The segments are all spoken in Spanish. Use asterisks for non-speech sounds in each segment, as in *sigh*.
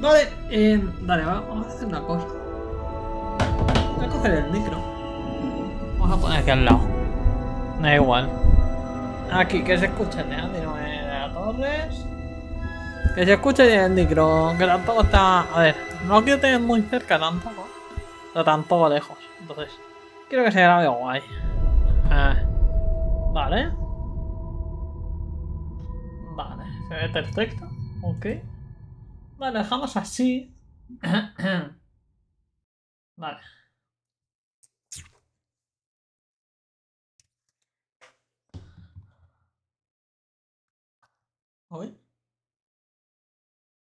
Vale, eh, dale, vamos a hacer una cosa. Voy a coger el micro. Vamos a poner aquí al lado. Da igual. Aquí, que se escuche el de Andy, no de la Torres. Que se escuche el micro, que tampoco está... A ver, no quiero tener muy cerca tampoco. Pero tampoco lejos. Entonces, quiero que se grabe guay. Eh, vale. Vale, se ve perfecto. Ok. Vale, dejamos así. *clears throat* vale. ¿Hoy?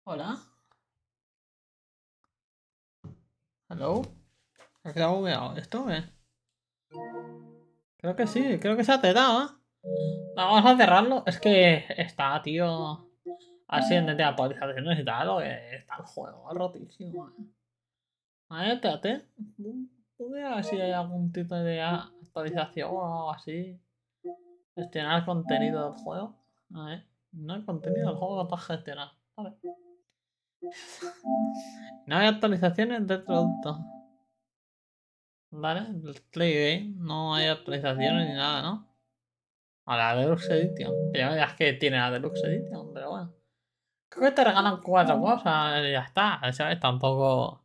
Hola. Hello. ¿Se ha quedado bugueado esto, eh? Creo que sí, creo que se ha quedado, ¿eh? Vamos a cerrarlo. Es que está, tío. Así en de actualizaciones y tal, que está el juego rotísimo. ¿eh? A ver, espérate. Voy a ver si hay algún tipo de actualización o algo así. Gestionar contenido del juego. A ver. No hay contenido del juego para gestionar. Vale. No hay actualizaciones del producto. Vale, el Play Game no hay actualizaciones ni nada, ¿no? A la Deluxe Edition. Que ya digas que tiene la Deluxe Edition, pero bueno. Creo que te regalan cuatro cosas y ya está, ¿sabes? Tampoco.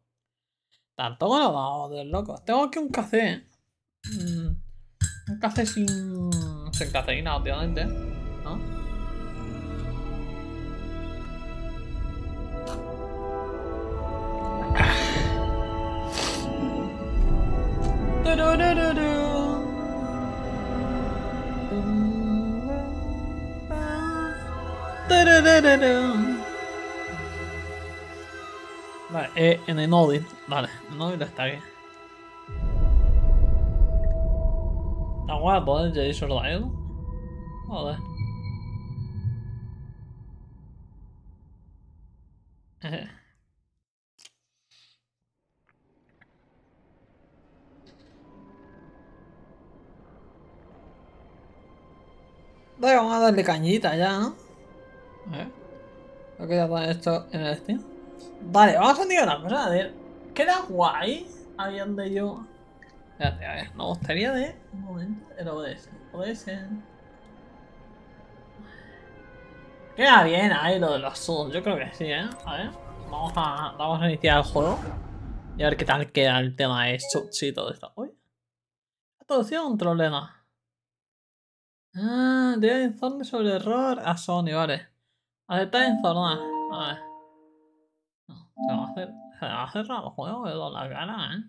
Tampoco lo vamos de loco. Tengo aquí un café. Mm, un café sin. sin cafeína, obviamente. ¿No? Eh, en el Nodin. Vale, el Nodin está aquí. Está guapo, ¿eh? Jason Lyle. Joder. Eh. Vamos a darle cañita ya, ¿no? A ver. Creo que ya poner esto en el Steam. Vale, vamos a decir una cosa. A ver, queda guay. Ahí donde yo. Espérate, a ver, me gustaría de. Un momento, el ODS. ODS. Queda bien ahí lo de los subs. Yo creo que sí, ¿eh? A ver, vamos a, vamos a iniciar el juego. Y a ver qué tal queda el tema de subs y todo esto. Uy. Ha sido un problema. Ah, debe informe sobre error a Sony, vale. Aceptar informar. No, se va a raro el juego de la cara, eh.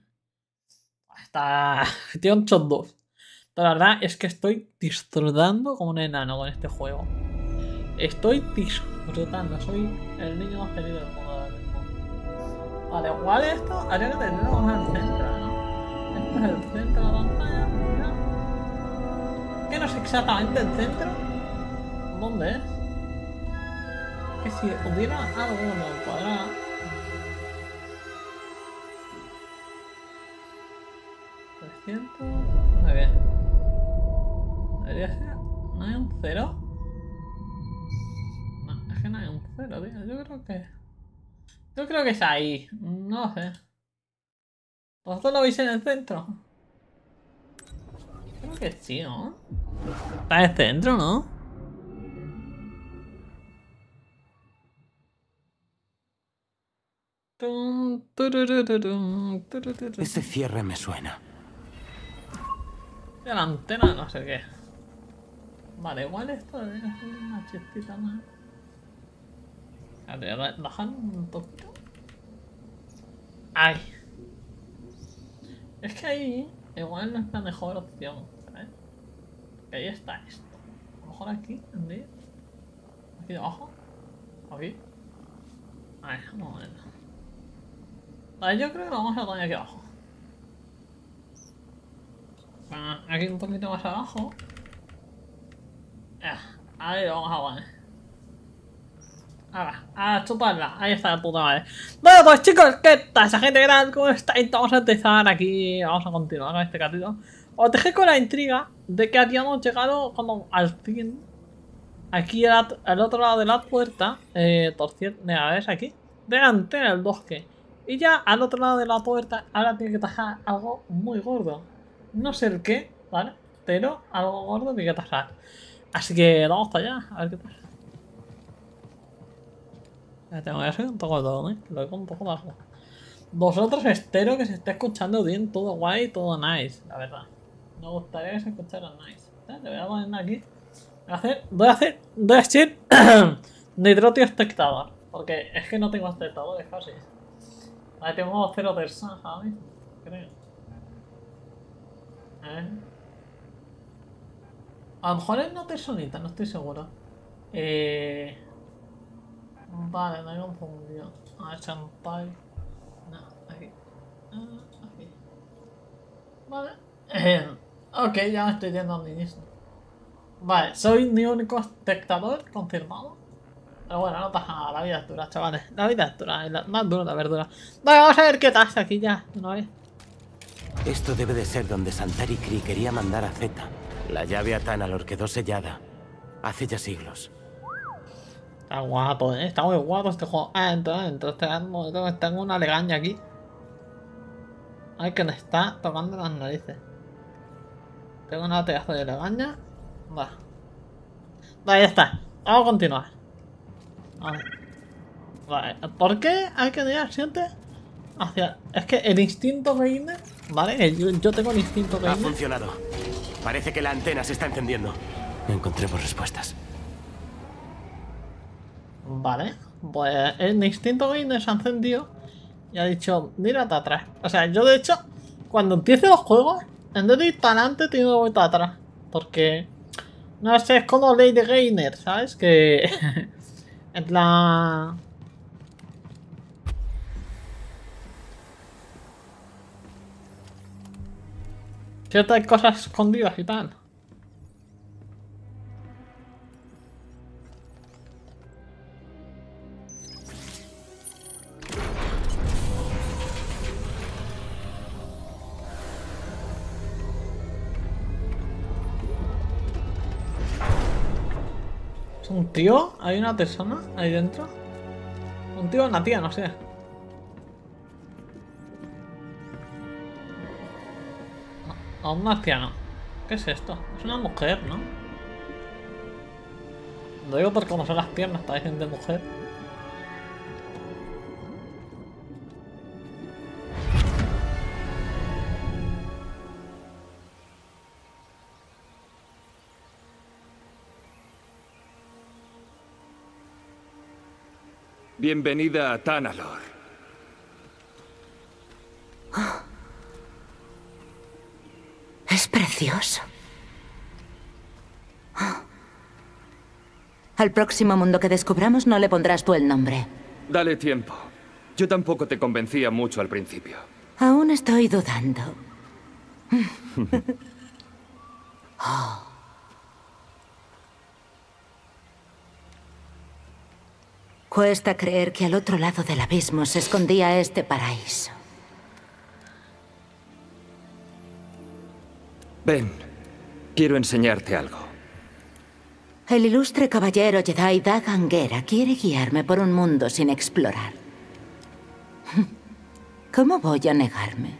Está. *laughs* Tiene un shot 2. Pero la verdad es que estoy disfrutando como un enano con este juego. Estoy disfrutando. Soy el niño más feliz del mundo ahora mismo. Vale, igual esto habría que tenerlo más al centro, ¿no? Este es el centro de la pantalla. ¿Qué no es exactamente el centro? ¿Dónde es? Que si hubiera el cuadrado. Muy bien. Debería ser. ¿No hay un cero? No, es que no hay un cero, tío. Yo creo que. Yo creo que es ahí. No sé. ¿Vosotros lo veis en el centro? Creo que sí, ¿no? Está en el centro, ¿no? Ese cierre me suena. De la antena, no sé qué. Vale, igual esto debería ser una chispita más. A ver, bajar un poquito. Ay. Es que ahí igual no es la mejor opción. Que ahí está esto. A lo mejor aquí, ¿dónde? Aquí debajo. Aquí. A ver, un momento. Vale, yo creo que lo vamos a poner aquí abajo. Aquí un poquito más abajo. ahí lo vamos a poner. Ahora, a chuparla. Ahí está la puta madre. Bueno, pues chicos, ¿qué tal? Esa gente grande, ¿cómo estáis? Vamos a empezar aquí. Vamos a continuar con este capítulo. Os dejé con la intriga de que habíamos llegado como al fin. Aquí al, otro lado de la puerta. Eh, torciendo. ¿ves aquí? delantera del bosque. Y ya al otro lado de la puerta ahora tiene que tajar algo muy gordo. No sé el qué, ¿vale? Pero algo gordo tiene que tajar. Así que vamos para allá, a ver qué pasa. Ya tengo que hacer un poco todo, ¿eh? Lo he un poco bajo. Vosotros espero que se esté escuchando bien, todo guay, todo nice, la verdad. Me gustaría que se escuchara nice. Le voy a poner aquí. Voy a hacer, voy a hacer, voy a decir *coughs* nitrotio espectador. Porque es que no tengo espectadores casi. Ahí tengo cero personas ahora mismo, creo. A ver. A lo mejor es una personita, no estoy seguro. Eh... Vale, me he confundido. A Chantal. No, aquí. Ah, aquí. Vale. Eh, *clears throat* ok, ya me estoy yendo al inicio. Vale, soy mi único espectador confirmado. Pero bueno, no pasa nada, la vida es dura, chavales. La vida es dura, la, más dura la verdura. Vale, vamos a ver qué pasa aquí ya, ¿no vez. Esto debe de ser donde Santari Kree quería mandar a Zeta. La llave a Tanalor quedó sellada. Hace ya siglos. Está guapo, ¿eh? Está muy guapo este juego. Ah, entonces, entonces tengo una legaña aquí. Ay, que me está tocando las narices. Tengo una pedazo de legaña. Va. Ya está. Vamos a continuar. Vale. ¿Por qué hay que ir siempre hacia... Es que el instinto gamer... Vale, yo, yo tengo el instinto gamer. Ha funcionado. Parece que la antena se está encendiendo. Encontremos respuestas. Vale, pues el instinto gamer se ha encendido y ha dicho, mírate atrás. O sea, yo de hecho, cuando empiece los juegos, en vez de ir para adelante, tengo que volver atrás. Porque, no sé, es como Lady Gainer, ¿sabes? Que *laughs* es la... Ciertas cosas escondidas y tal. ¿Es un tío? ¿Hay una persona ahí dentro? Un tío o una tía, no sé. A un marciano. ¿Qué es esto? Es una mujer, ¿no? Lo digo porque como son las piernas, parecen de mujer. Bienvenida a Tanalor. Es precioso. Al próximo mundo que descubramos no le pondrás tú el nombre. Dale tiempo. Yo tampoco te convencía mucho al principio. Aún estoy dudando. Oh. *laughs* Cuesta creer que al otro lado del abismo se escondía este paraíso. Ven, quiero enseñarte algo. El ilustre caballero Jedi Dag Angera quiere guiarme por un mundo sin explorar. *laughs* ¿Cómo voy a negarme?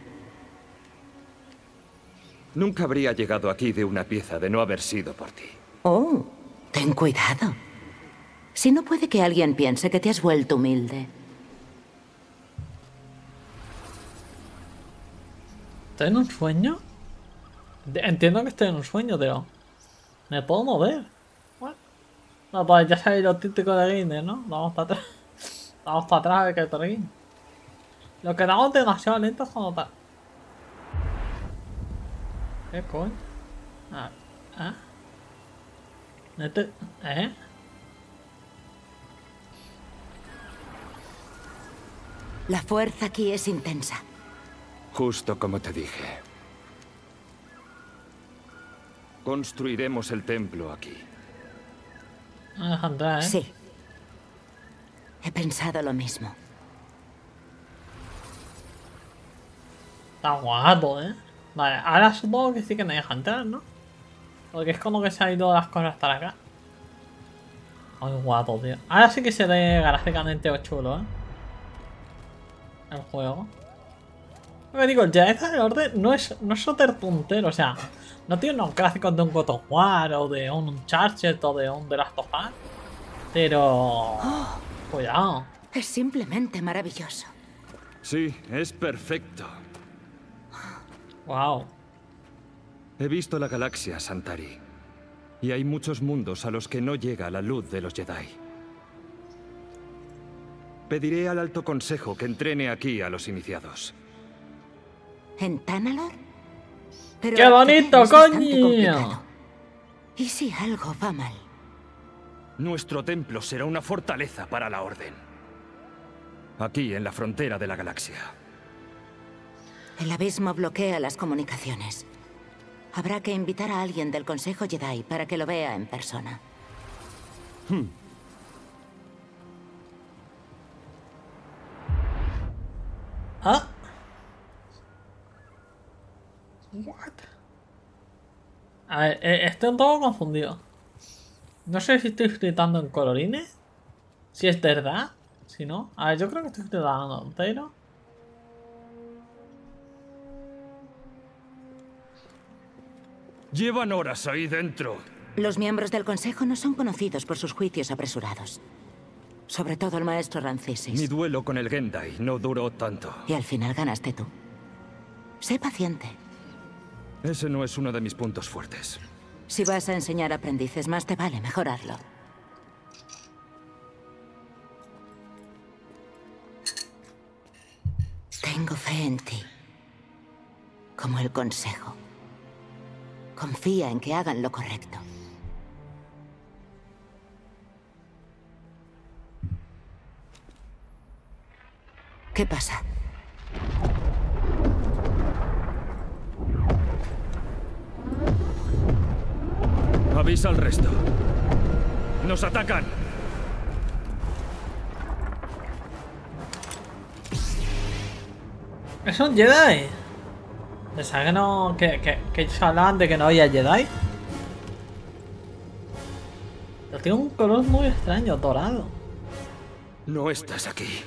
Nunca habría llegado aquí de una pieza de no haber sido por ti. Oh, ten cuidado. Si no puede que alguien piense que te has vuelto humilde. ¿Estoy en un sueño? Entiendo que estoy en un sueño, pero... ¿Me puedo mover? No, pues ya sabéis lo típico de Gainer, ¿no? Vamos para atrás. *laughs* Vamos para atrás a ver qué hay por aquí. Lo que damos demasiado lento es cuando está... ¿Qué coño? Ah, ¿ah? ¿Eh? La fuerza aquí es intensa. Justo como te dije. Construiremos el templo aquí. Alejandra, ¿eh? Sí. He pensado lo mismo. Está guapo, ¿eh? Vale, ahora supongo que sí que me deja entrar, ¿no? Porque es como que se han ido las cosas hasta acá. Muy guapo, tío. Ahora sí que se ve gráficamente chulo, ¿eh? el juego. Que digo, el Jedi Fallen Order no es, no es otro puntero, o sea, no tiene unos gráficos de un God of War o de un Uncharted o de un The Last of Us. Pero... Cuidado. Es simplemente maravilloso. Sí, es perfecto. Wow. He visto la galaxia, Santari. Y hay muchos mundos a los que no llega la luz de los Jedi. Pediré al Alto Consejo que entrene aquí a los iniciados. ¿En Tanalor? Pero ¡Qué bonito, coño! ¿Y si algo va mal? Nuestro templo será una fortaleza para la Orden. Aquí, en la frontera de la galaxia. El abismo bloquea las comunicaciones. Habrá que invitar a alguien del Consejo Jedi para que lo vea en persona. ¿Ah? What? A ver, eh, estoy un poco confundido. No sé si estoy gritando en colorines. Si es verdad. Si no. A ver, yo creo que estoy gritando, pero... Llevan horas ahí dentro. Los miembros del Consejo no son conocidos por sus juicios apresurados. Sobre todo el maestro Mi Rancesis. duelo con el Gendai no duró tanto. Y al final ganaste tú. Sé paciente. Ese no es uno de mis puntos fuertes. Si vas a enseñar aprendices, más te vale mejorarlo. Tengo fe en ti. Como el consejo. Confía en que hagan lo correcto. ¿Qué pasa? Avisa al resto. ¡Nos atacan! ¿Es un Jedi? Pensaba que no... Que, que, que ellos hablaban de que no había Jedi. Pero tiene un color muy extraño, dorado. No estás aquí.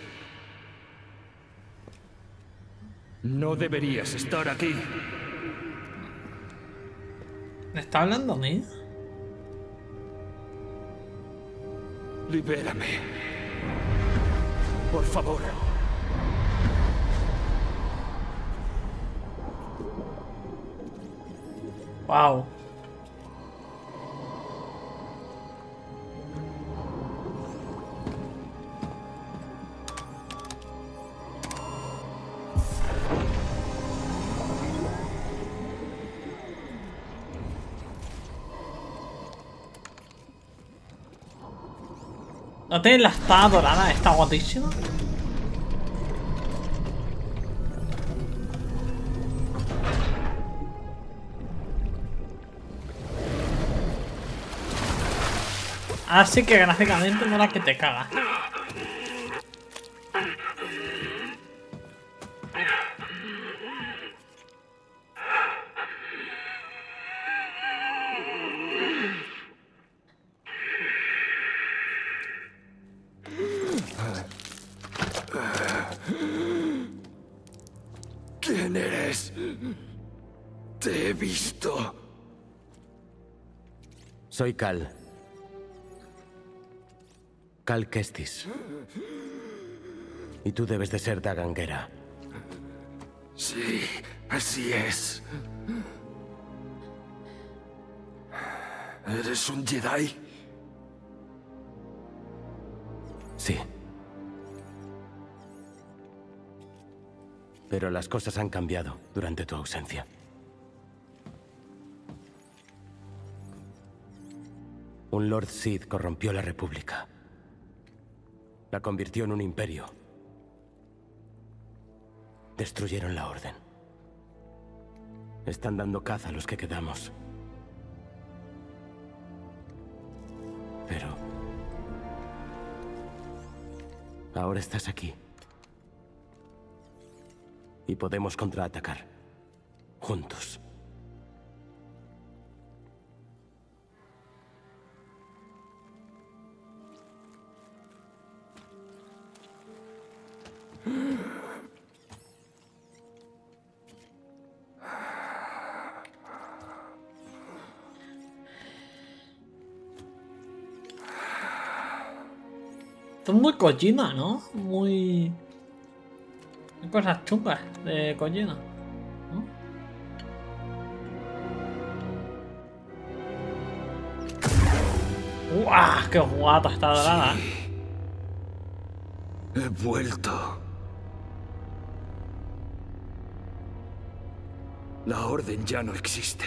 No deberías estar aquí. ¿Me está hablando a mí? Libérame. Por favor. Wow. ¿No tiene la espada dorada? Está guapísima. Así que gráficamente no la que te caga. Visto. Soy Cal. Cal Kestis. Y tú debes de ser Daganguera. Sí, así es. ¿Eres un Jedi? Sí. Pero las cosas han cambiado durante tu ausencia. Un Lord Sith corrompió la República. La convirtió en un imperio. Destruyeron la Orden. Están dando caza a los que quedamos. Pero... Ahora estás aquí. Y podemos contraatacar. Juntos. Kojima, ¿no? Muy... Cosas chungas de Kojima. ¡Uah! ¡Qué guata está dorada! He vuelto. La orden ya no existe.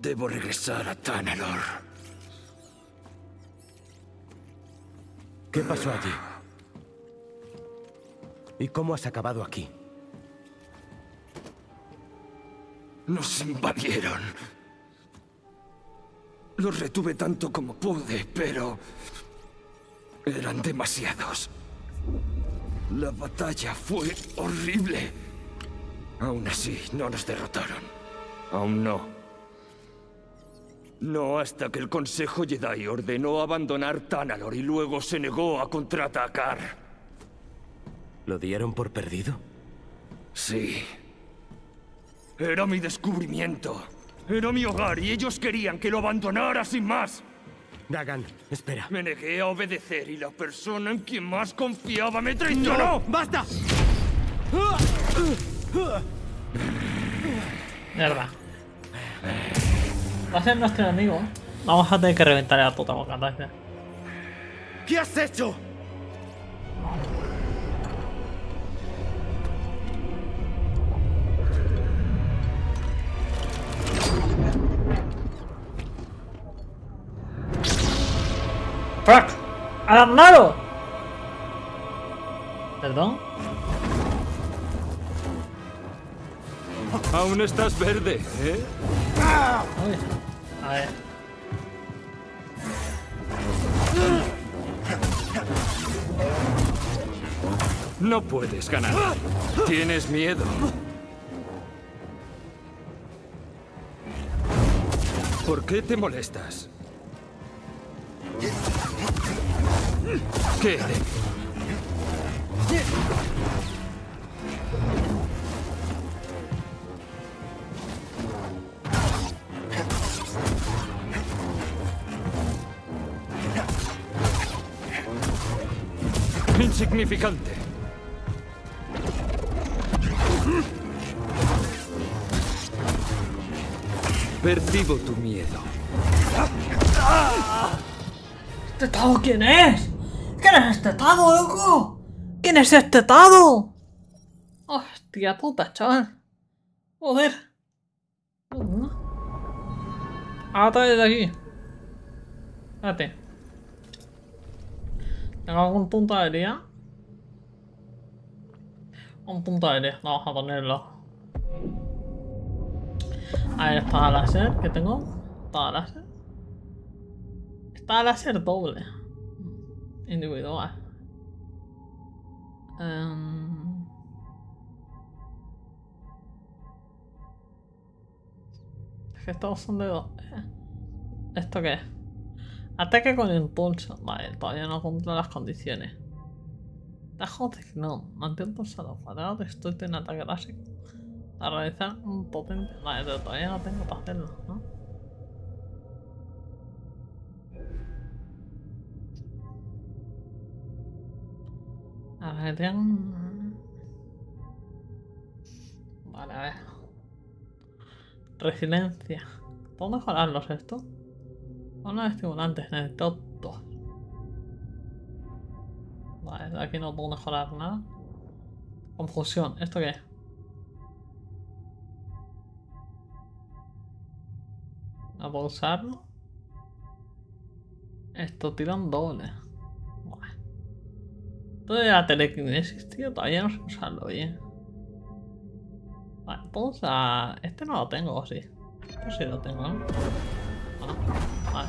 Debo regresar a Tanalor. ¿Qué pasó allí? ¿Y cómo has acabado aquí? Nos invadieron. Los retuve tanto como pude, pero... Eran demasiados. La batalla fue horrible. Aún así, no nos derrotaron. Aún no. No hasta que el Consejo Jedi ordenó abandonar Tanalor y luego se negó a contraatacar. ¿Lo dieron por perdido? Sí. Era mi descubrimiento. Era mi hogar y ellos querían que lo abandonara sin más. Dagan, espera. Me negué a obedecer y la persona en quien más confiaba me traicionó. ¡Basta! Mierda. Va a ser nuestro enemigo. Vamos a tener que reventar a la puta boca, entonces. ¿Qué has hecho? ¡Fuck! ¡Alarmado! ¿Perdón? Aún estás verde, ¿eh? Uy. No puedes ganar. Tienes miedo. ¿Por qué te molestas? ¿Qué? insignificante. Percibo tu miedo. ¿Este Tado quién es? ¿Quién es este Tado, loco? ¿Quién es este Tado? Hostia puta, chaval. Joder. Ahora de aquí. Espérate. ¿Tengo algún punto de habilidad? 1.l, vamos a ponerlo. A ver, espada láser, que tengo. Espada láser. Espada láser doble. Individual. Es que estos son de dos. ¿Esto qué es? Ataque con impulso. Vale, todavía no cumplo las condiciones. Tajo no. Mantén pulsado cuadrado de estoy en ataque básico. Para realizar un potente. Vale, pero todavía no tengo para hacerlo, ¿no? A ver, tengo- Vale, a ver. Resiliencia. ¿Puedo mejorarlos esto? Unos estimulantes, necesito dos. Vale, aquí no puedo mejorar nada. Confusión, ¿esto qué? ¿No puedo usarlo? Esto tira un doble. Buah. Esto de la telequinesis, tío, todavía no sé usarlo bien. Vale, puedo usar... Este no lo tengo, ¿o sí? Esto sí lo tengo, ¿no? Bueno, vale.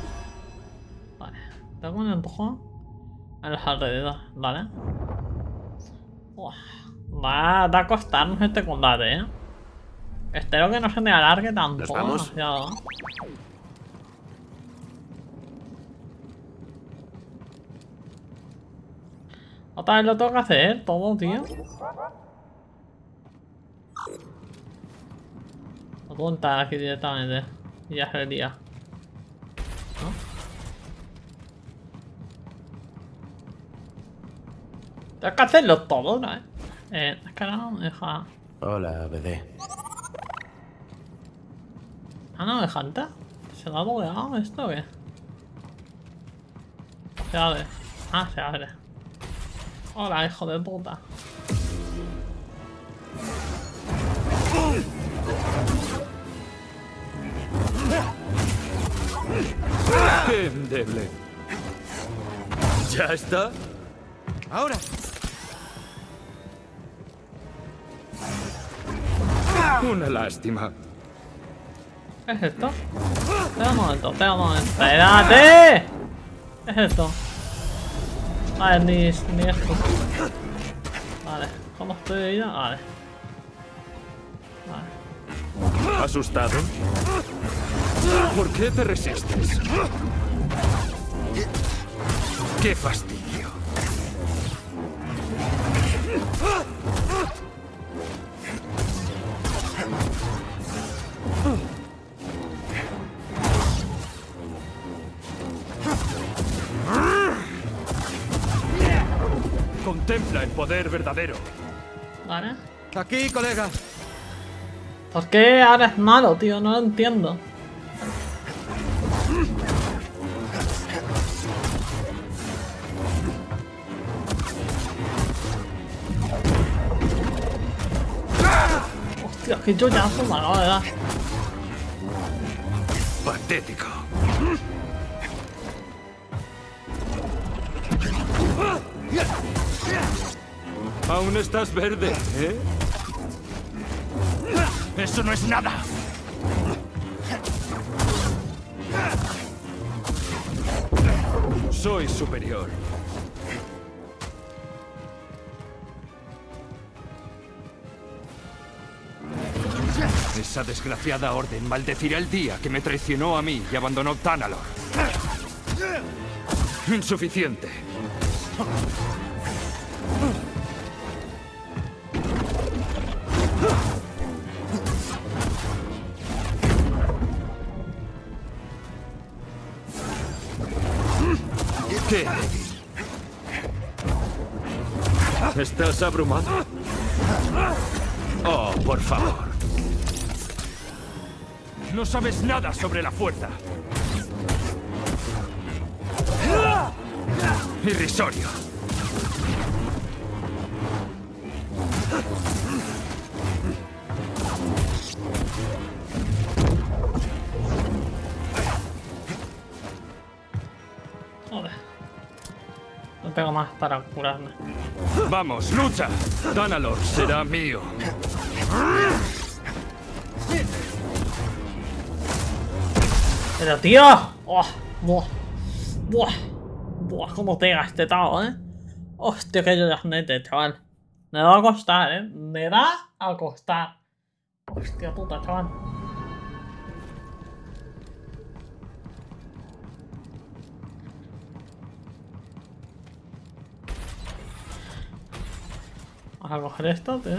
Vale. Tengo un empujón a los alrededores, ¿vale? Va, va a costarnos este combate, ¿eh? Espero que no se me alargue tampoco vamos? demasiado. Otra vez lo tengo que hacer, todo, tío. Apunta aquí directamente. Y ya se el día. ¿No? Tengo que hacerlo todo, ¿no? Eh, es que ahora no me deja. Hola, BD. Ah, no me deja entrar. ¿Se lo ha bugueado esto o qué? Se abre. Ah, se abre. Hola, hijo de puta. ¡Qué endeble! ¿Ya está? Ahora. Una lástima. ¿Qué es esto? Espera un momento, espera un momento. ¡Espérate! ¿Qué es esto? Vale, ni, ni esto. Vale, ¿cómo estoy de vida? Vale. Vale. ¿Asustado? ¿Por qué te resistes? ¡Qué fastidio! Poder verdadero. Vale. Aquí, colega. ¿Por qué ahora es malo, tío? No lo entiendo. Hostia, que yo ya soy malo, ¿verdad? Patético. Aún estás verde, ¿eh? Eso no es nada. Soy superior. Esa desgraciada orden maldecirá el día que me traicionó a mí y abandonó Tanalor. Insuficiente. ¿Estás abrumado? Oh, por favor. No sabes nada sobre la fuerza. Irrisorio. No tengo más para curarme. Vamos, lucha. Danalor será mío. Pero tío, ¡Buah! ¡Buah! ¡Buah! ¡Buah! ¿Cómo te he gastetado, eh? Hostia, que yo nete, chaval. Me va a costar, eh. Me va a costar. Hostia puta, chaval. Vamos a coger esto, tío.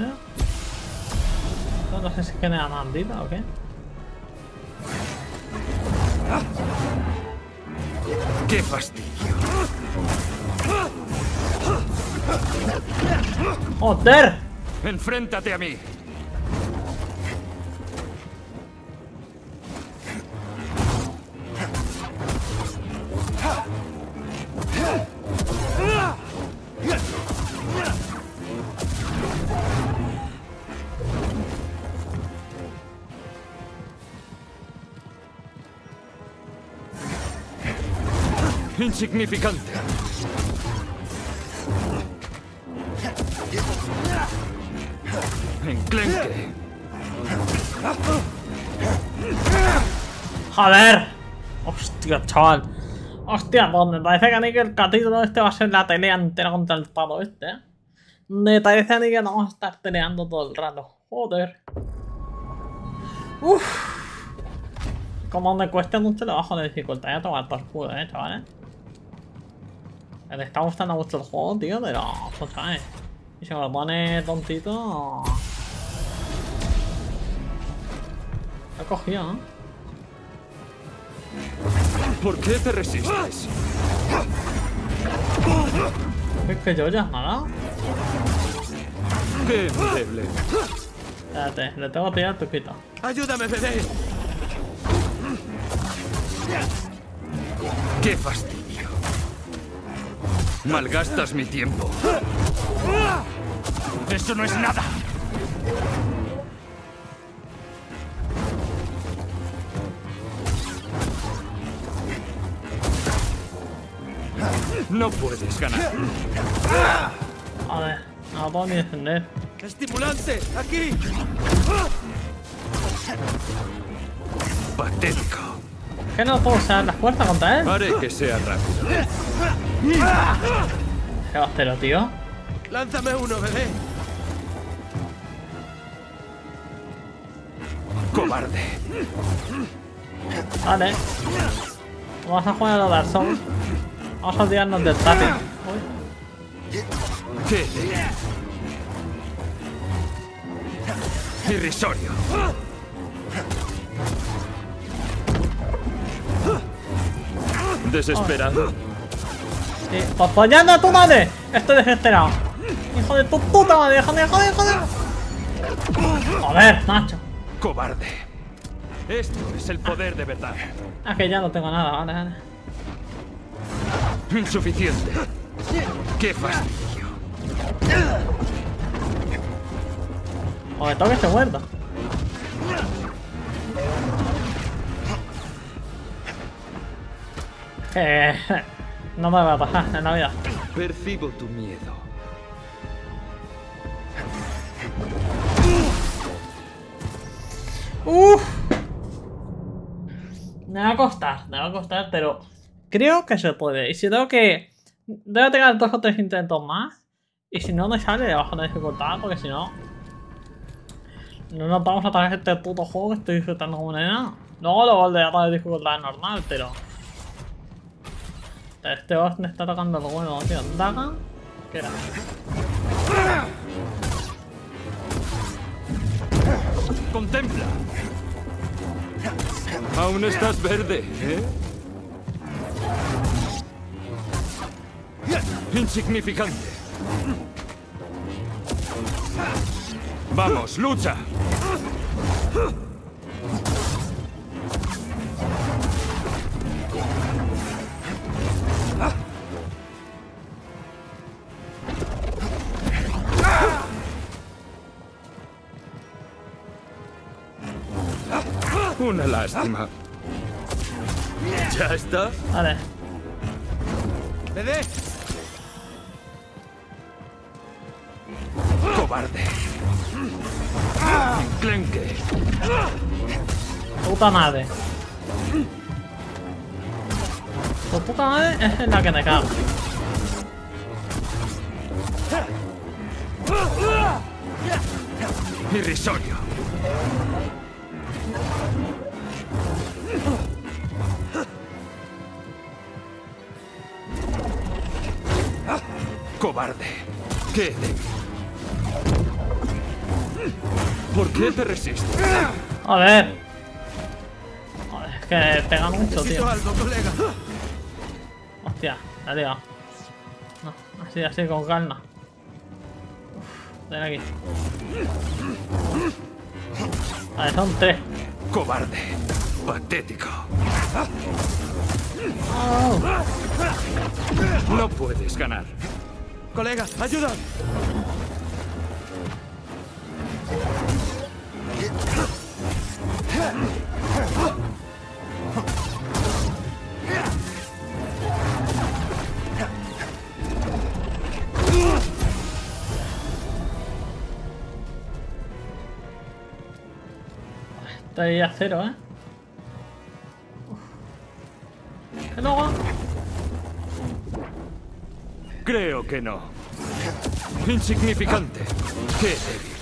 No sé si genera más vida o qué. ¡Qué fastidio! ¡Joder! ¡Enfréntate a mí! Insignificante. Enclenque. ¡Joder! Hostia, chaval. Hostia, pues me parece que a mí que el capítulo este va a ser la pelea entera contra el palo este, ¿eh? Me parece a mí que no vamos a estar peleando todo el rato. Joder. Uff. Como me cuesta mucho bajo de dificultad. Ya tomar por culo, eh, chavales. Me está gustando mucho el juego, tío, pero... Pues, ¿sabes? Y si me lo pone tontito... Lo he cogido, ¿eh? ¿Por qué te resistes? Es que yo ya nada. ¡Qué endeble! Espérate, le tengo que tirar el truquito. Ayúdame, bebé. ¡Qué fastidio! Malgastas mi tiempo. ¡Eso no es nada! No puedes ganar. A ver, no puedo ni defender. ¡Estimulante! ¡Aquí! Patético. ¿Qué no puedo usar la fuerza contra él? Haré que sea rápido. ¿Qué va a tío? ¡Lánzame uno, bebé! Cobarde. Vale. Vamos a jugar a Dark Souls. Vamos a olvidarnos del tapping. ¡Qué. Irrisorio. Desesperado. Sí, pues apoyando a tu madre. Estoy desesperado. Hijo de tu puta madre, joder, joder, joder. Joder, macho. Cobarde. Esto es el poder de verdad. Ah, que ya no tengo nada, vale, vale. Insuficiente. ¡Qué fastidio! Joder, tengo que estar muerto. Eh, no me va a pasar en la vida. Percibo tu miedo. Uf. Me va a costar, me va a costar, pero creo que se puede. Y si tengo que... Debo tener dos o tres intentos más. Y si no me sale, le bajo la dificultad, porque si no... No nos vamos a traer este puto juego que estoy disfrutando como nena. Luego lo volveré a poner dificultad normal, pero... Este boss me está tocando lo bueno, tío. Daga... ¿Qué era? Contempla. Aún estás verde, ¿eh? Insignificante. Vamos, lucha. Una lástima. ¿Ya está? Vale. ¡Bebé! ¡Cobarde! Enclenque. Puta madre. Tu puta madre es en la que me cago. Irrisorio. Cobarde. ¡Qué! ¿Por qué te resistes? A ver. Joder, es que pega mucho, tío. Algo, colega. Hostia, la he. No, así, así, con calma. Uf, ven aquí. Vale, son tres. Cobarde. Patético. Oh, No puedes ganar. Colega, ayuda. estoy a cero, ¿eh? Que no. Insignificante. Qué débil.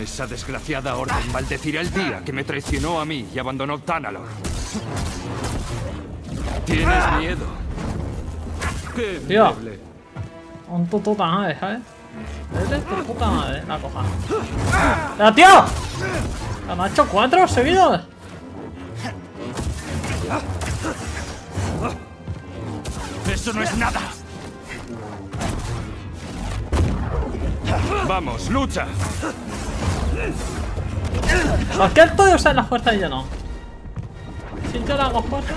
Esa desgraciada orden maldecirá el día que me traicionó a mí y abandonó Tanalor. ¿Tienes miedo? ¡Qué Tío. Un puta madre, ¿sabes? Vete tu puta madre, la coja. ¡Pero tío! ¿Me ha hecho cuatro seguidos? ¡Eso no es nada! Vamos, lucha. ¿Por qué él puede usar la fuerza y yo no? Si yo le hago fuerza.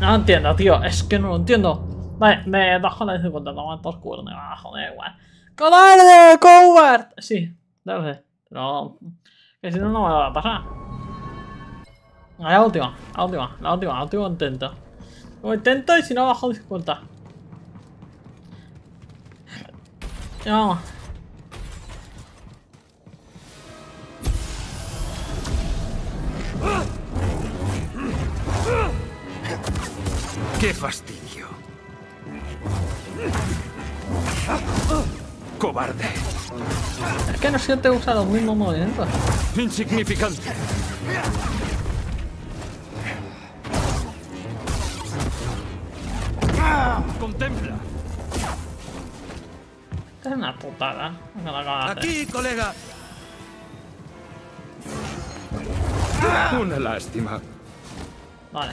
No lo entiendo, tío. Es que no lo entiendo. Vale, me bajo la dificultad. Toma por culo, me bajo, da igual. ¡Cobarde! ¡Coward! Sí, lo sé. Pero. Que si no, no me va a pasar. La última, la última, la última, la última intento. Lo intento y si no bajo dificultad. Ya vamos. ¡Qué fastidio! ¡Cobarde! Es que no siempre usa los mismos movimientos. ¡Insignificante! ¡Contempla! Esta es una putada. Me la acabo de hacer. Aquí, colega. Una lástima. Vale.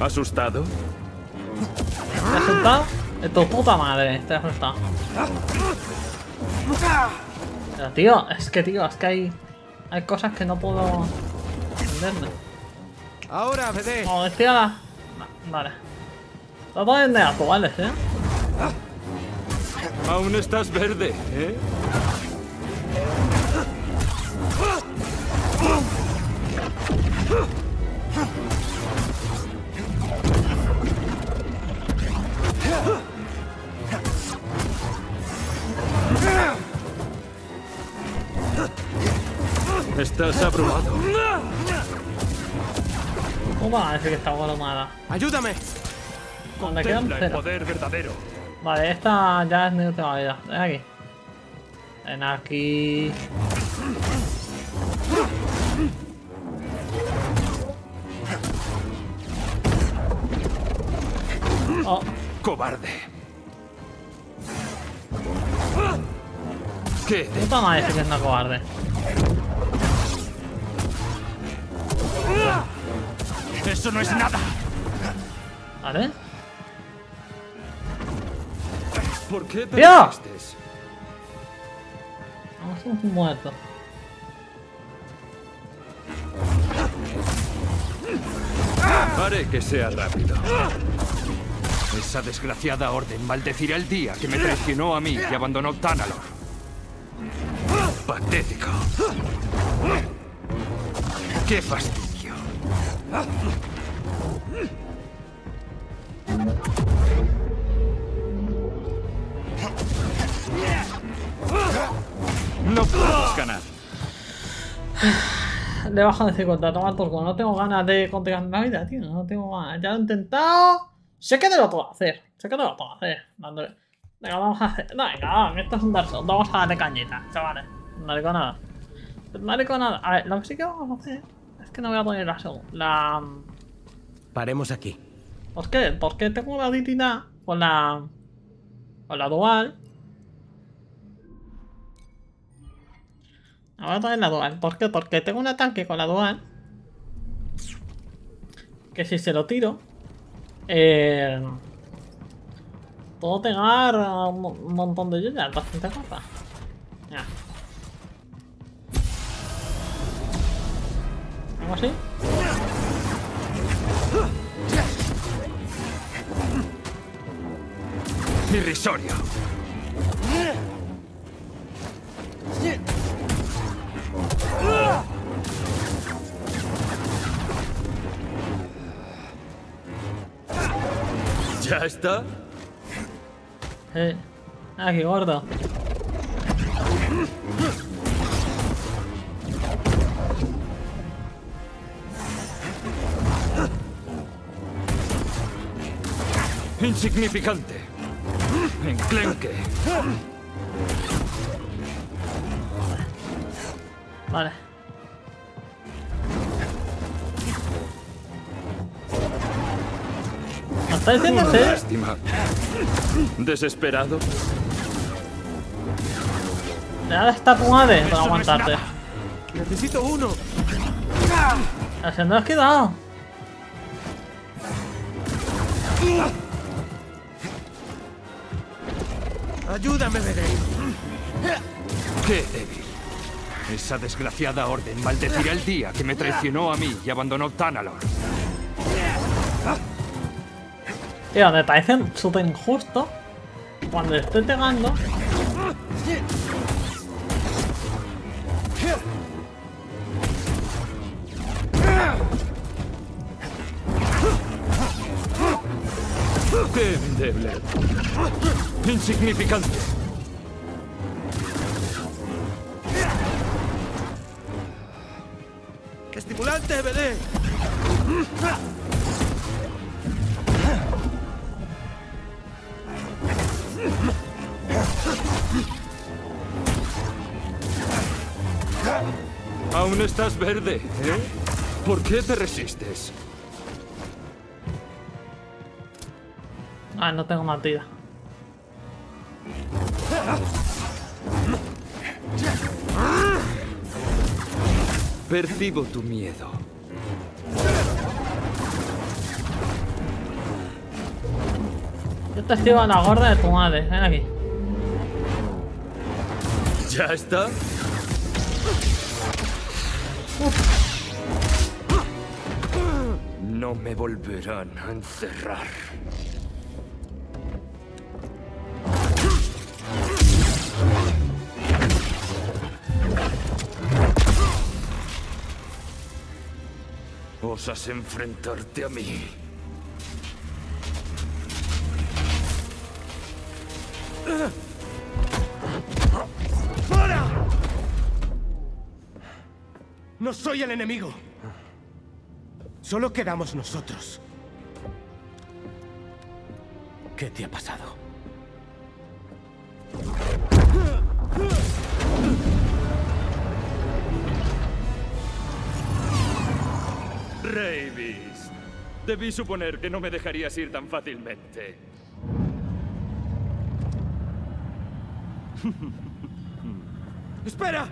¿Asustado? ¿Te has asustado? De tu puta madre, te has asustado. Pero tío, es que tío, es que hay. Hay cosas que no puedo entenderme. Ahora, decía la. No, vale. Todo es de actuales, eh. Aún estás verde, ¿eh? Estás abrumado. ¿Cómo va a decir que está abrumada? Ayúdame. Le quedan el poder verdadero. Vale, esta ya es mi última vida. Ven aquí. Ven aquí. Oh, Cobarde. ¿Qué? puta madre que es una cobarde. Eso no es nada. ¿Vale? ¿Por qué ¡Tío! persistes? Vamos a un muerto. Haré que sea rápido. Esa desgraciada orden maldecirá el día que me traicionó a mí y abandonó Tanalor. Patético. ¡Qué fastidio! No puedes ganar. *sighs* Le bajo de 50, toma culo. No tengo ganas de continuar la vida, tío. No tengo ganas. Ya lo he intentado. Sé que te lo puedo hacer. Sé que te lo puedo hacer. Dándole. Venga, vamos a hacer. No, venga, esto es un Dark Souls. Vamos a darle cañita, chavales. No le nada. No le nada. A ver, lo que sí que vamos a hacer es que no voy a poner la segunda. La. Paremos aquí. ¿Por qué? Porque tengo la habilidad con la. con la dual. Ahora a poner la dual. ¿Por qué? Porque tengo un ataque con la dual. Que si se lo tiro. Eh, puedo pegar a un mo- un montón de lluvias bastante corta. Ya. ¿Algo así? Irrisorio. ¿Ya está? Eh. Ah, qué gordo. Insignificante. Enclenque. Vale. ¿Me está sí? lástima. ¿Desesperado? Le da esta tu madre para no aguantarte. nada. Necesito uno. Haciendo has quedado. Ayúdame, Vedek. ¡Qué débil! Esa desgraciada orden maldecirá el día que me traicionó a mí y abandonó Tanalor. Tío, me parece súper injusto cuando estoy pegando. ¡Qué endeble! ¡Insignificante! ¡Estimulante, Vedek! Aún estás verde, ¿eh? ¿Por qué te resistes? Ah, no tengo más vida. Percibo tu miedo. Yo te estoy a la gorda de tu madre. Ven aquí. ¿Ya está? No me volverán a encerrar. ¿Osas enfrentarte a mí? Soy el enemigo. Solo quedamos nosotros. ¿Qué te ha pasado? Ravis, debí suponer que no me dejarías ir tan fácilmente. ¡Espera!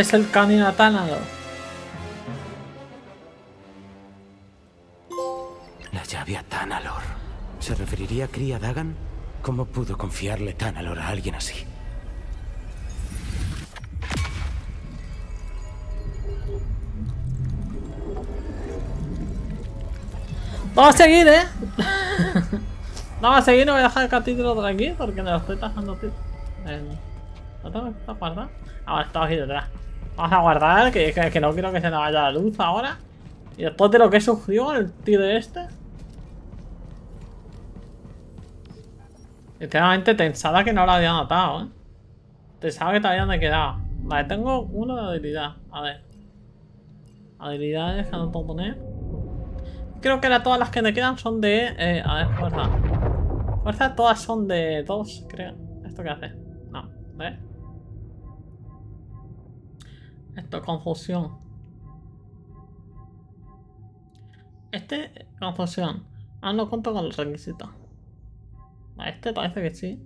Ese es el camino Tanado. La llave a Tanalor. ¿Se referiría a Kree a Dagan? ¿Cómo pudo confiarle Tanalor a alguien así? Vamos a seguir, eh. *laughs* Vamos a seguir, no voy a dejar el capítulo por aquí porque me lo estoy tajando, tío. En- ¿Lo tengo que guardar? Ahora está aquí detrás. Vamos a guardar, que, que, no quiero que se nos vaya la luz ahora. Y después de lo que sufrió el tío de este. Literalmente pensaba que no lo había matado, eh. Pensaba que todavía me quedaba. Vale, tengo uno de habilidad. A ver. Habilidades que no puedo poner. Creo que la- todas las que me quedan son de... Eh, a ver, fuerza. Fuerza todas son de dos, creo. ¿Esto qué hace? No, ¿ves? Esto, confusión. Este, confusión. Ah, no cuento con los requisitos. Este parece que sí.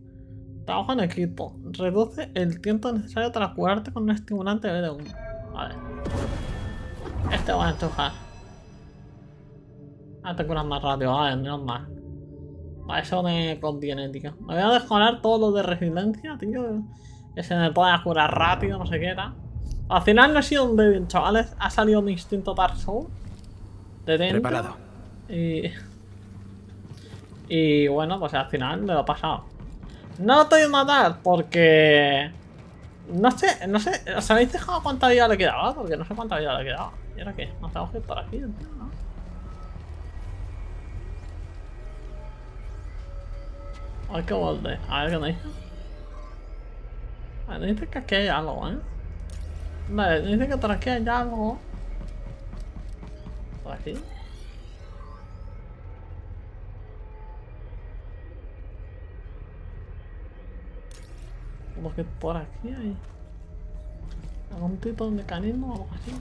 Trabajo en equipo. Reduce el tiempo necesario para curarte con un estimulante de 1. Vale. Este voy a enchujar. Ah, te curas más rápido, vale, menos mal. Vale, eso me conviene, tío. Me voy a descolar todo lo de resiliencia, tío. Que se me pueda curar rápido, no sé qué era. Al final no he sido un débil, chavales. Ha salido mi instinto Dark Soul. De dentro. Preparado. Y... Y bueno, pues al final me lo he pasado. No lo estoy a matar porque... No sé, no sé, ¿os habéis dejado cuánta vida le quedaba? Porque no sé cuánta vida le quedaba. ¿Y ahora qué? Nos tenemos que ir por aquí, ¿no? Hay que volver. A ver qué me dice. Vale, me dice que aquí hay algo, ¿eh? Vale, dice que por aquí hay algo. ¿Por aquí? Como que por aquí hay algún tipo de mecanismo o algo así.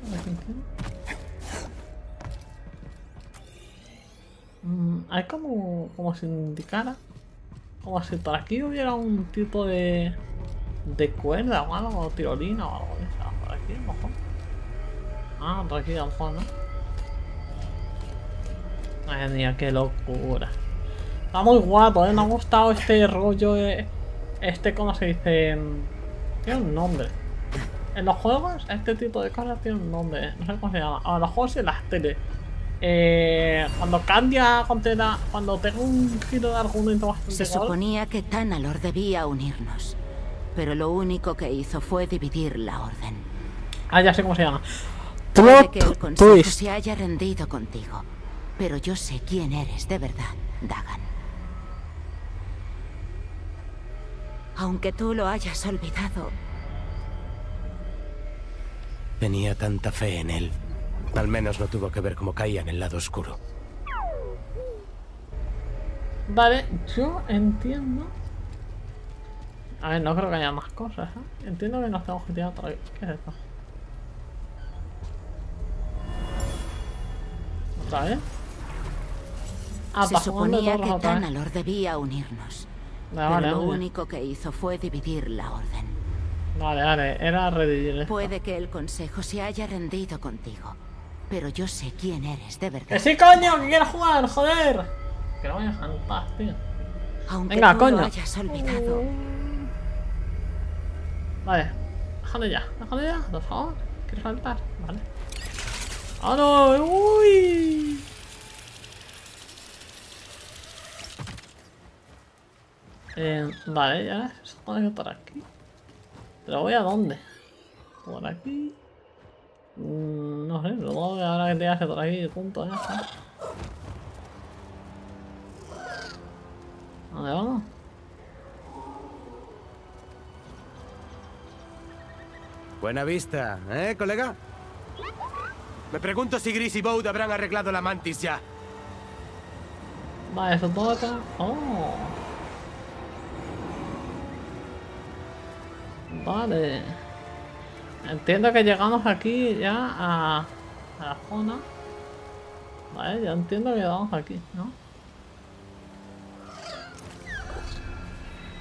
Mm. hay como, como si indicara, como si por aquí hubiera un tipo de, de cuerda o algo, tirolina o algo de. Por aquí a lo mejor. Ah, por aquí a lo mejor, ¿no? Madre mía, qué locura. Está muy guapo, ¿eh? Me ha gustado este rollo, eh, este, ¿cómo se dice? Tiene un nombre. En los juegos, este tipo de cosas tiene un nombre. No sé cómo se llama. A los juegos y en las teles. Eh, cuando cambia cuando tengo un giro de argumento bastante Se suponía que Tanalor debía unirnos, pero lo único que hizo fue dividir la orden. Ah, ya sé cómo se llama. Puede que el Consejo twist. se haya rendido contigo, pero yo sé quién eres de verdad, Dagan. Aunque tú lo hayas olvidado, Tenía tanta fe en él. Al menos no tuvo que ver cómo caía en el lado oscuro. Vale, yo entiendo. A ver, no creo que haya más cosas, ¿eh? Entiendo que nos tenemos que tirar otra vez. ¿Qué es esto? ¿Otra vez? Ah, se suponía que vez. Tanalor debía unirnos. Vale, Pero vale, lo vale. único que hizo fue dividir la orden. Vale, vale, era esto. Puede que el Consejo se haya rendido contigo, pero yo sé quién eres de ¡Que verdad. sí, coño! ¡Que quiero jugar! ¡Joder! Que no me dejan en paz, tío. Aunque Venga, tú coño. lo hayas olvidado, Vale, déjalo ya, déjalo ya, por favor. Quiero saltar, vale. ¡Ah, no! ¡Uy! Eh, vale, ya se supone que por aquí. Pero voy a dónde? Por aquí. Mm, no sé, luego ahora que te hace por aquí, punto, ya. ¿Dónde vamos? Buena vista, ¿eh, colega? Me pregunto si Gris y Boud habrán arreglado la mantis ya. Vale, eso todo acá. Oh. Vale. Entiendo que llegamos aquí ya a, a la zona. Vale, ya entiendo que llegamos aquí, ¿no?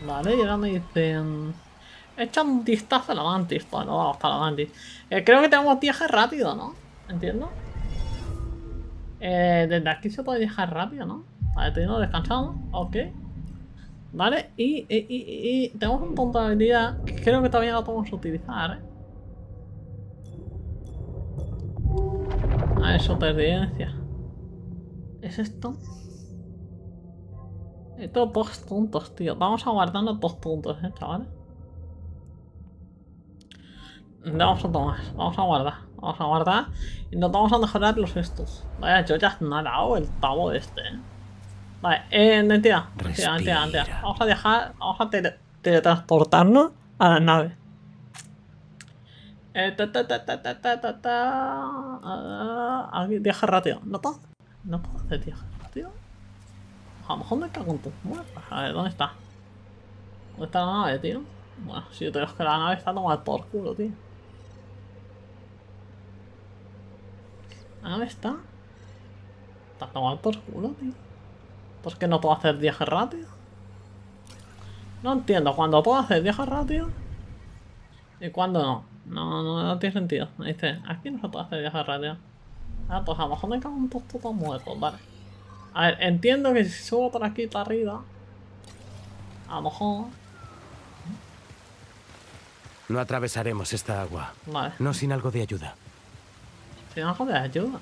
Vale, y ahora me dicen... Echa un vistazo a la mantis. Bueno, vamos para la mantis. Eh, creo que tenemos viaje rápido, ¿no? Entiendo. Eh, desde aquí se puede viajar rápido, ¿no? Vale, tenemos descansado. Ok. Vale, y, y, tenemos un punto de habilidad que creo que todavía no podemos utilizar, ¿eh? A ver, supervivencia. ¿Es esto? Esto dos puntos, tío. Vamos aguardando dos puntos, eh, chavales. Vamos a tomar, vamos a guardar, Vamos a guardar y nos vamos a mejorar los estos. Vaya, yo ya me ha dado el pavo este. Eh. Vale, eh, mentira, mentira, mentira, mentira. Vamos a dejar, vamos a teletransportarnos a la nave. Eh, ta, ta, ta, ta, ta, ta, ta, aquí, viaje rápido. ¿No puedo? ¿No puedo hacer viaje rápido? A lo mejor me cago en tus muertas. A ver, ¿dónde está? ¿Dónde está la nave, tío? Bueno, si yo te digo que la nave está tomada por culo, tío. ¿La nave está? Está tomada por culo, tío. ¿Por qué no puedo hacer viaje rápido? No entiendo, cuando puedo hacer viaje rápido y cuando no. No, no, no tiene sentido. Me dice, aquí no se puede hacer viaje rápido. Ah, pues a lo mejor me cago en tus putos muertos, vale. A ver, entiendo que si subo por aquí para arriba, a lo mejor. No atravesaremos esta agua. Vale, No sin algo de ayuda. Si no, joder, ayuda.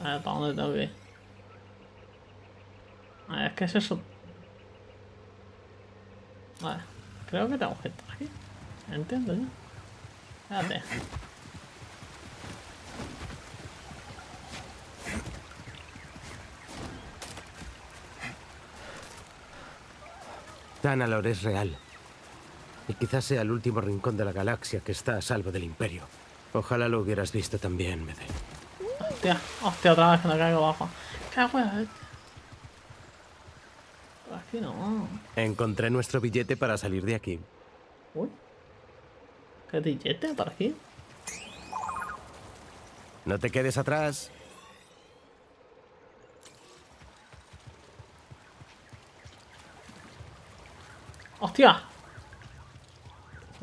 A ver, ¿para dónde tengo que ir? A ver, que es eso. Vale, creo que tengo que estar aquí. Entiendo yo. Espérate. Tanalor es real. Y quizás sea el último rincón de la galaxia que está a salvo del Imperio. Ojalá lo hubieras visto también, Mede. Hostia, hostia, otra vez que me caigo abajo. Cago en eh. Aquí no. Encontré nuestro billete para salir de aquí. Uy. ¿Qué billete para aquí? No te quedes atrás. ¡Hostia!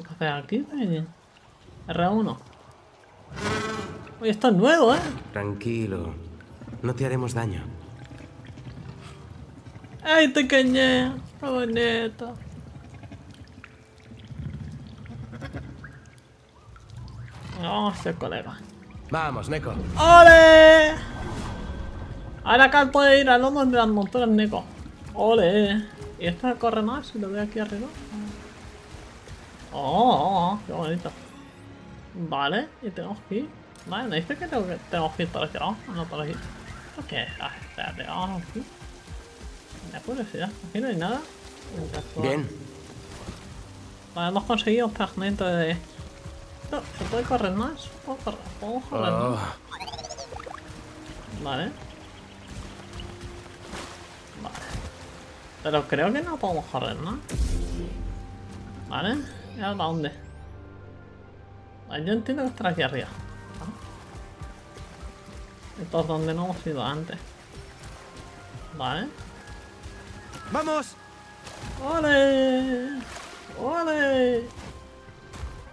¿Qué hacer aquí? eh? R1. Oye, esto es nuevo, ¿eh? Tranquilo. No te haremos daño. ¡Ay, pequeña! ¡Qué bonito! Vamos a ser colega. Vamos, Neko. ¡Ole! Ahora acá puede ir al lomo de las monturas Neko. ¡Ole! ¿Y esto corre más si lo veo aquí arriba? Oh, oh, oh, qué bonito. Vale, y tengo que ir. Vale, ¿me dice que tengo que, tengo que ir por aquí abajo? No, por aquí. ¿Por qué? Ah, espérate, vamos aquí. Me da curiosidad. Aquí no hay nada. Bien. Vale, hemos conseguido un fragmento de... No, ¿se puede correr más? ¿Puedo correr? ¿Puedo correr más? Oh, Vale. Vale. Pero creo que no podemos correr, ¿no? Vale. ¿Y ahora dónde? Yo entiendo que estará aquí arriba. ¿no? Esto es donde no hemos ido antes. Vale. ¡Vamos! ¡Ole! ¡Ole!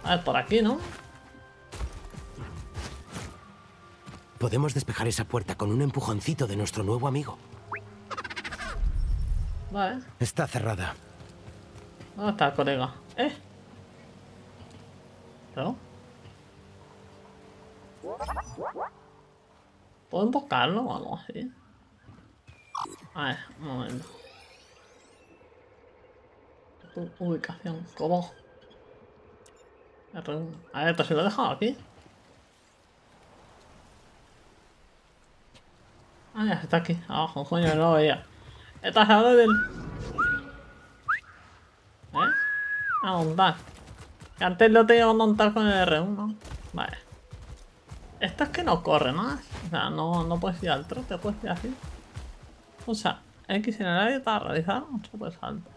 A ver, por aquí, ¿no? Podemos despejar esa puerta con un empujoncito de nuestro nuevo amigo. Vale. Está cerrada. ¿Dónde está el colega? ¿Eh? ¿Puedo invocarlo o algo así? A ver, un momento. Ubicación, ¿cómo? R1. A ver, se lo he dejado aquí. Ah, ya está aquí, abajo, coño, no lo veía. Estás hablando del... ¿Eh? A montar. Antes lo tenía que montar con el R1. Vale. Esto es que no corre más. O sea, no, no puedes ir al trote, puedes ir así. O sea, X en el área para realizar un super salto.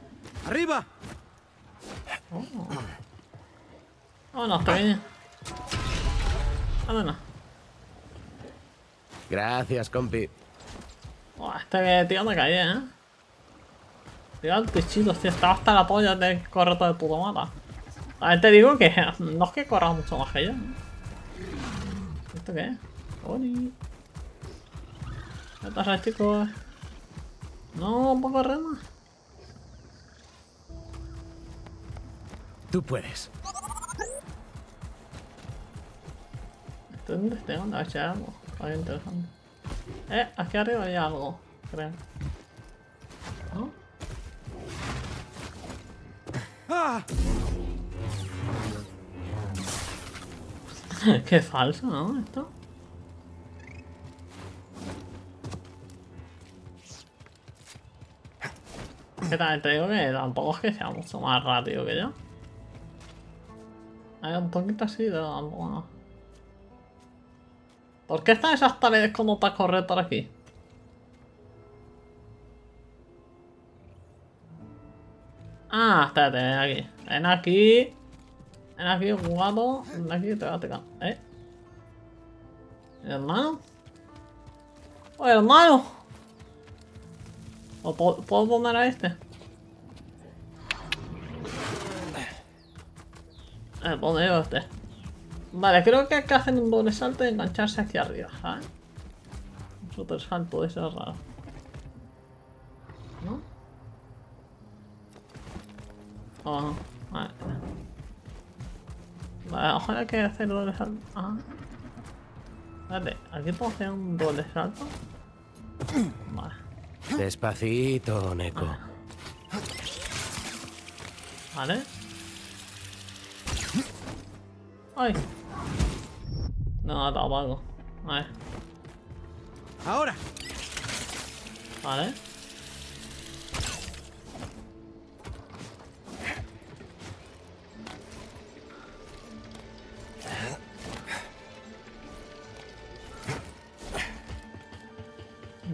¡Arriba! Oh. Vámonos, pequeño. Vámonos. Gracias, compi. Buah, este tío me caí, eh. Tío, el pichito, tío, estaba hasta la polla de correr todo el puto mapa. A ver, te digo que no es que corra mucho más que yo. ¿no? ¿Esto qué es? Oni. ¿Qué pasa, chicos? No, puedo correr más. Tú puedes. ¿Esto dónde estoy? ¿Dónde echar algo? Algo interesante. Eh, aquí arriba hay algo, creo. ¿No? ¡Ah! *laughs* Qué falso, ¿no? Esto. Que también te digo que tampoco es que sea mucho más rápido que yo. Hay un poquito así, pero tampoco. ¿Por qué están esas paredes como para correr por aquí? Ah, espérate, ven aquí. Ven aquí. Aquí, guapo. Aquí, te voy a tocar. ¿Eh? ¿Hermano? ¡Oye, hermano! ¿O puedo, poner a este? Eh, pone yo este. Vale, creo que hay que hacer un doble salto y engancharse aquí arriba, ¿sabes? Un super salto de esos raros. ¿No? Oh, no. Vale. Vale, ojalá que hacer doble salto. Ah. Vale, aquí puedo hacer un doble salto. Vale. Despacito, Neko. Vale. ¡Ay! No, ha dado algo. Vale. ¡Ahora! Vale.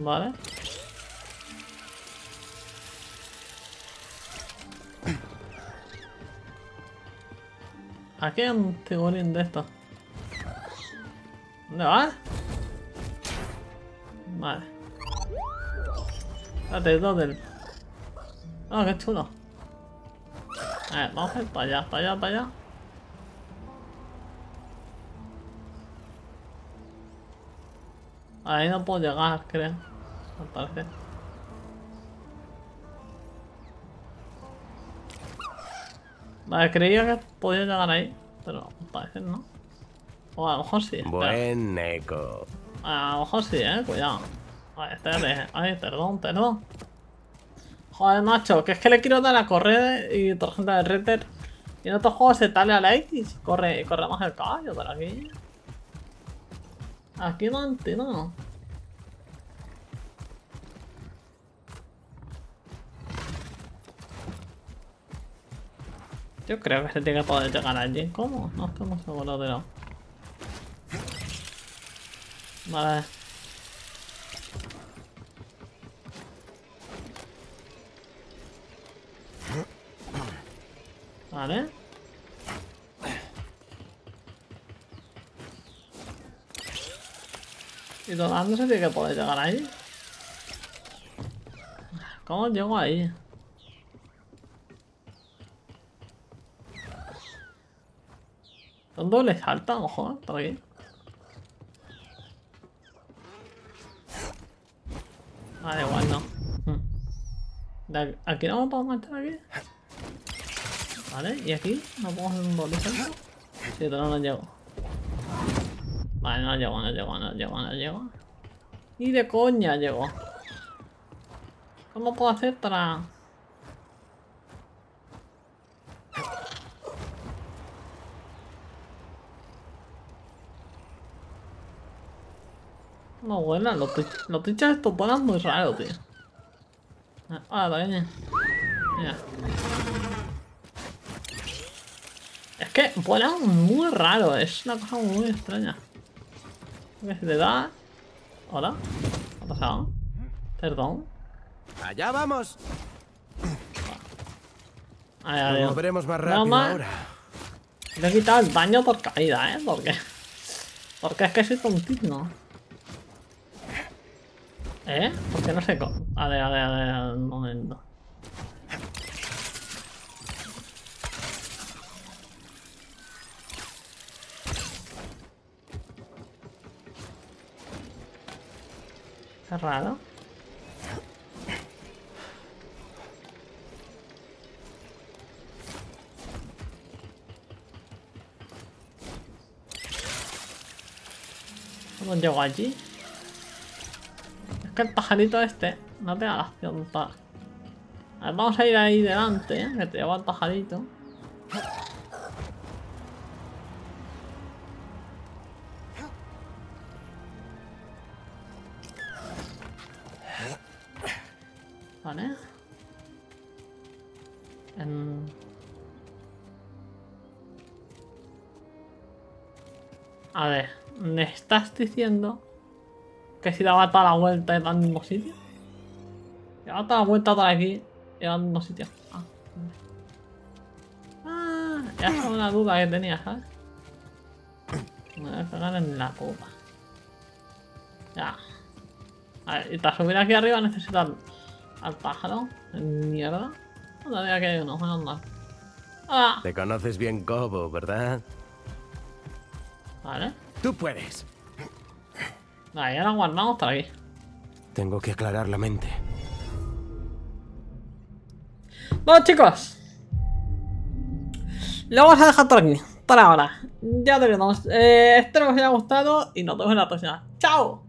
Vale. Aquí hay un figurín de esto. ¿Dónde vas? Vale. Espérate, ¿dónde? Ah, qué chulo. A ver, vamos a ir para allá, para allá, para allá. Ahí no puedo llegar, creo. Al parecer. Vale, creía que podía llegar ahí, pero al parecer no. O a lo mejor sí. espera. Buen eco. A lo mejor sí, eh, cuidado. Vale, espérate. Ay, perdón, perdón. Joder, macho, que es que le quiero dar a correr y tarjeta de Ritter. Y en otros juegos se tale a la X. Corre, corre más el caballo, pero aquí. Aquí no entiendo. Yo creo que se tiene que poder llegar allí. ¿Cómo? No estoy muy seguro de no. Vale. Vale. ¿Y dónde se tiene que poder llegar ahí? ¿Cómo llego ahí? ¿Dónde le salta? Ojo, por aquí. Vale, igual no. Mm. Aquí no me puedo meter aquí. Vale, y aquí no puedo hacer un doble salto. Sí, pero no llego. Vale, no llego, no llego, no llego, no llego. Ni de coña llego. ¿Cómo puedo hacer para...? No vuelan, los, los tichas estos vuelan muy raro, tío. Ah, también. Mira. Es que vuelan muy raro, es una cosa muy extraña. Te da. Hola. ¿Qué ha pasado? Perdón. Allá vamos. Ay, Nos adiós. moveremos más rápido ahora. Le he quitado el daño por caída, ¿eh? Porque... Porque es que soy tontito. ¿Eh? Porque no sé cómo. A ver, a ver, a ver, un momento. Raro. ¿Cómo llego allí? El pajarito este no te opción para... A ver, vamos a ir ahí delante, ¿eh? que te lleva el pajarito. Vale. A ver, ¿me estás diciendo que si daba toda la vuelta en el mismo sitio? Si daba toda la vuelta por aquí y en el mismo sitio. Ah, ah ya es una duda que tenía, ¿sabes? Me voy a pegar en la puta. Ya. A ver, y para subir aquí arriba necesito al, al pájaro. Mierda. Todavía que hay uno, menos mal. Ah, Te conoces bien Cobo, ¿verdad? vale. Tú puedes. Vale, ya lo guardamos por aquí. Tengo que aclarar la mente. Bueno chicos Lo vamos a dejar por aquí Por ahora Ya te vemos eh, Espero que os haya gustado Y nos vemos en la próxima ¡Chao!